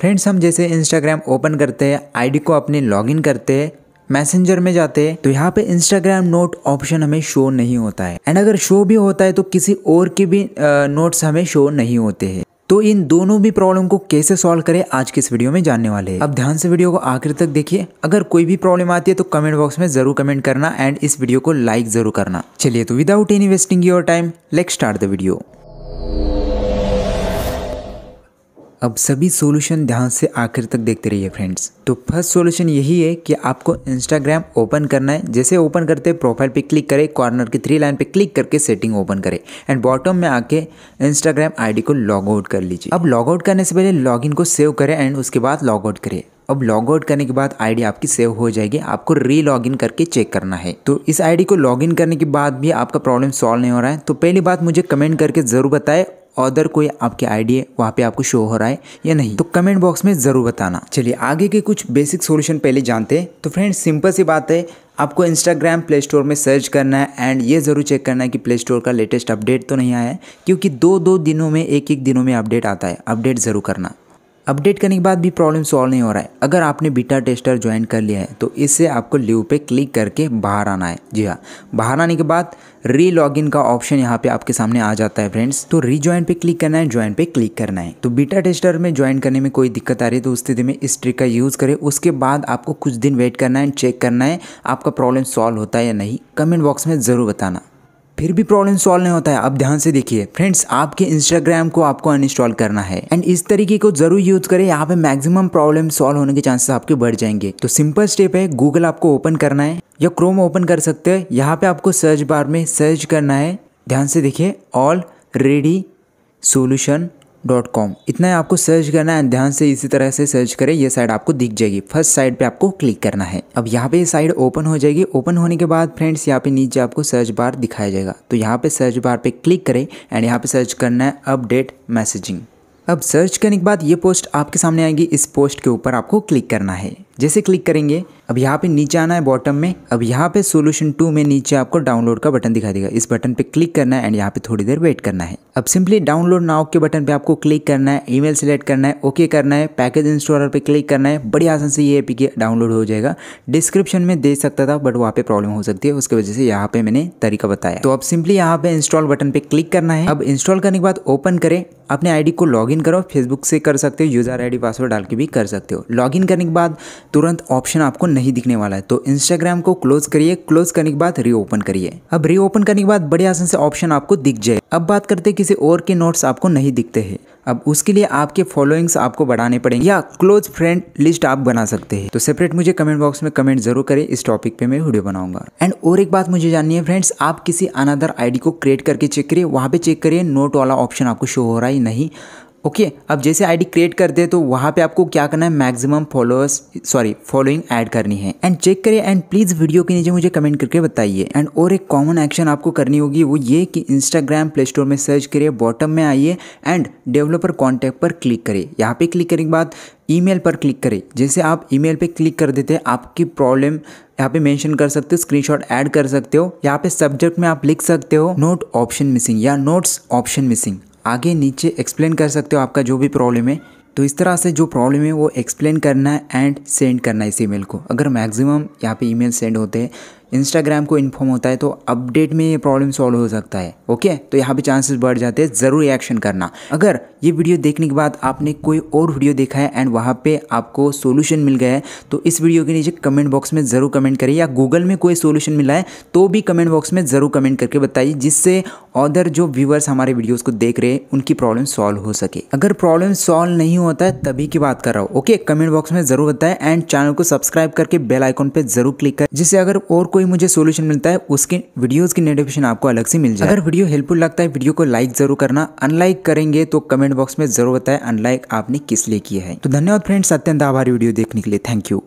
Friends हम जैसे Instagram open करते हैं आईडी को अपने लॉगिन करते हैं मैसेंजर में जाते हैं तो यहाँ पे इंस्टाग्राम नोट ऑप्शन हमें शो नहीं होता है। एंड अगर शो भी होता है तो किसी और के भी नोट्स हमें शो नहीं होते हैं। तो इन दोनों भी प्रॉब्लम को कैसे सॉल्व करें, आज के इस वीडियो में जानने वाले हैं। अब ध्यान से वीडियो को आखिर तक देखिए। अगर कोई भी प्रॉब्लम आती है तो कमेंट बॉक्स में ज़रूर कमेंट करना एंड इस वीडियो को लाइक ज़रूर करना। चलिए तो without any wasting your time let start the video अब सभी सॉल्यूशन ध्यान से आखिर तक देखते रहिए फ्रेंड्स तो फ़र्स्ट सॉल्यूशन यही है कि आपको इंस्टाग्राम ओपन करना है। जैसे ओपन करते प्रोफ़ाइल पे क्लिक करें कॉर्नर की थ्री लाइन पे क्लिक करके सेटिंग ओपन करें एंड बॉटम में आके इंस्टाग्राम आईडी को लॉग आउट कर लीजिए। अब लॉग आउट करने से पहले लॉगिन को सेव करें एंड उसके बाद लॉग आउट करें। अब लॉग आउट करने के बाद आईडी आपकी सेव हो जाएगी। आपको री लॉग इन करके चेक करना है। तो इस आईडी को लॉग इन करने के बाद भी आपका प्रॉब्लम सॉल्व नहीं हो रहा है। तो पहली बात मुझे कमेंट करके ज़रूर बताएँ अदर कोई आपके आईडी वहाँ पे आपको शो हो रहा है या नहीं? तो कमेंट बॉक्स में ज़रूर बताना। चलिए, आगे के कुछ बेसिक सोल्यूशन पहले जानते हैं। तो फ्रेंड सिंपल सी बात है, आपको इंस्टाग्राम प्ले स्टोर में सर्च करना है एंड ये ज़रूर चेक करना है कि प्ले स्टोर का लेटेस्ट अपडेट तो नहीं आया है, क्योंकि दो दो दिनों में एक एक दिनों में अपडेट आता है। अपडेट ज़रूर करना। अपडेट करने के बाद भी प्रॉब्लम सॉल्व नहीं हो रहा है। अगर आपने बीटा टेस्टर ज्वाइन कर लिया है तो इससे आपको लीव पे क्लिक करके बाहर आना है। जी हाँ बाहर आने के बाद री लॉगिन का ऑप्शन यहाँ पे आपके सामने आ जाता है फ्रेंड्स तो री ज्वाइन पे क्लिक करना है ज्वाइन पे क्लिक करना है। तो बीटा टेस्टर में ज्वाइन करने में कोई दिक्कत आ रही है तो उस स्थिति में इस ट्रिक का यूज़ करें। उसके बाद आपको कुछ दिन वेट करना है चेक करना है, आपका प्रॉब्लम सॉल्व होता है या नहीं। कमेंट बॉक्स में ज़रूर बताना। फिर भी प्रॉब्लम सॉल्व नहीं होता है। अब ध्यान से देखिए। फ्रेंड्स आपके इंस्टाग्राम को आपको अनइंस्टॉल करना है। एंड इस तरीके को ज़रूर यूज़ करें। यहाँ पे मैक्सिमम प्रॉब्लम सॉल्व होने के चांसेस आपके बढ़ जाएँगे। तो सिंपल स्टेप है। गूगल आपको ओपन करना है। या क्रोम ओपन कर सकते हैं। यहाँ पे आपको सर्च बार में सर्च करना है। ध्यान से देखिए। All ready solution dot com. इतना ही आपको सर्च करना है, ध्यान से इसी तरह से सर्च करें, ये साइड आपको दिख जाएगी। फ़र्स्ट साइड पे आपको क्लिक करना है। अब यहाँ पे ये साइड ओपन हो जाएगी। ओपन होने के बाद फ्रेंड्स, यहाँ पे नीचे आपको सर्च बार दिखाया जाएगा। तो यहाँ पे सर्च बार पे क्लिक करें एंड यहाँ पे सर्च करना है अपडेट मैसेजिंग। अब सर्च करने के बाद ये पोस्ट आपके सामने आएगी। इस पोस्ट के ऊपर आपको क्लिक करना है। जैसे क्लिक करेंगे, अब यहाँ पे नीचे आना है बॉटम में, अब यहाँ पे सोल्यूशन टू में नीचे आपको डाउनलोड का बटन दिखा देगा। इस बटन पे क्लिक करना है एंड यहाँ पे थोड़ी देर वेट करना है। अब सिंपली डाउनलोड नाउ के बटन पे आपको क्लिक करना है ईमेल सेलेक्ट करना है ओके करना है पैकेज इंस्टॉलर पे क्लिक करना है, बड़ी आसान से ये एपी डाउनलोड हो जाएगा। डिस्क्रिप्शन में दे सकता था बट वहाँ पे प्रॉब्लम हो सकती है, उसकी वजह से यहाँ पे मैंने तरीका बताया तो अब सिंपली यहाँ पे इंस्टॉल बटन पे क्लिक करना है। अब इंस्टॉल करने के बाद ओपन करें, अपने आईडी को लॉगिन करो फेसबुक से कर सकते हो यूज़र आईडी पासवर्ड डाल के भी कर सकते हो। लॉगिन करने के बाद तुरंत ऑप्शन आपको नहीं दिखने वाला है। तो इंस्टाग्राम को क्लोज करिए क्लोज करने के बाद रीओपन करिए। अब रीओपन करने के बाद बड़े आसान से ऑप्शन आपको दिख जाए। अब बात करते किसी और के नोट्स आपको नहीं दिखते हैं। अब उसके लिए आपके फॉलोइंग्स आपको बढ़ाने पड़ेंगे या क्लोज फ्रेंड लिस्ट आप बना सकते हैं। तो सेपरेट मुझे कमेंट बॉक्स में कमेंट ज़रूर करें, इस टॉपिक पे मैं वीडियो बनाऊँगा। एंड और एक बात मुझे जाननी है फ्रेंड्स आप किसी अनदर आईडी को क्रिएट करके चेक करिए, वहाँ पे चेक करिए नोट वाला ऑप्शन आपको शो हो रहा है नहीं। ओके okay, अब जैसे आईडी क्रिएट करते हैं तो वहाँ पे आपको क्या करना है? Maximum followers sorry following add करनी है। एंड चेक करिए एंड प्लीज़ वीडियो के नीचे मुझे कमेंट करके बताइए। एंड और एक कॉमन एक्शन आपको करनी होगी वो ये कि इंस्टाग्राम प्ले स्टोर में सर्च करिए बॉटम में आइए एंड डेवलपर कॉन्टैक्ट पर क्लिक करिए। यहाँ पे क्लिक करने के बाद ईमेल पर क्लिक करें जैसे आप ईमेल पे क्लिक कर देते हैं आपकी प्रॉब्लम यहाँ पे मेंशन कर सकते हो स्क्रीनशॉट ऐड कर सकते हो। यहाँ पे सब्जेक्ट में आप लिख सकते हो नोट ऑप्शन मिसिंग या नोट्स ऑप्शन मिसिंग आगे नीचे एक्सप्लेन कर सकते हो आपका जो भी प्रॉब्लम है। तो इस तरह से जो प्रॉब्लम है वो एक्सप्लेन करना है एंड सेंड करना है इस ईमेल को। अगर मैक्सिमम यहाँ पे ईमेल सेंड होते हैं इंस्टाग्राम को इन्फॉर्म होता है तो अपडेट में ये प्रॉब्लम सॉल्व हो सकता है ओके तो यहाँ पे चांसेस बढ़ जाते हैं, ज़रूर एक्शन करना। अगर ये वीडियो देखने के बाद आपने कोई और वीडियो देखा है एंड वहाँ पे आपको सोल्यूशन मिल गया है तो इस वीडियो के नीचे कमेंट बॉक्स में ज़रूर कमेंट करिए या गूगल में कोई सोल्यूशन मिला है तो भी कमेंट बॉक्स में ज़रूर कमेंट करके बताइए, जिससे अदर जो व्यूअर्स हमारे वीडियोज़ को देख रहे हैं, उनकी प्रॉब्लम सॉल्व हो सके। अगर प्रॉब्लम सॉल्व नहीं होता है, तभी की बात कर रहा हूँ ओके कमेंट बॉक्स में ज़रूर बताएँ एंड चैनल को सब्सक्राइब करके बेल आइकॉन पर ज़रूर क्लिक करें, जिससे अगर और कोई मुझे सोल्यूशन मिलता है, उसके वीडियोज़ की नोटिफिकेशन आपको अलग से मिल जाए। अगर वीडियो हेल्पफुल लगता है वीडियो को लाइक ज़रूर करना। अनलाइक करेंगे तो कमेंट बॉक्स में ज़रूर बताए अनलाइक आपने किस लिए किया है। तो धन्यवाद फ्रेंड्स अत्यंत आभारी वीडियो देखने के लिए। Thank you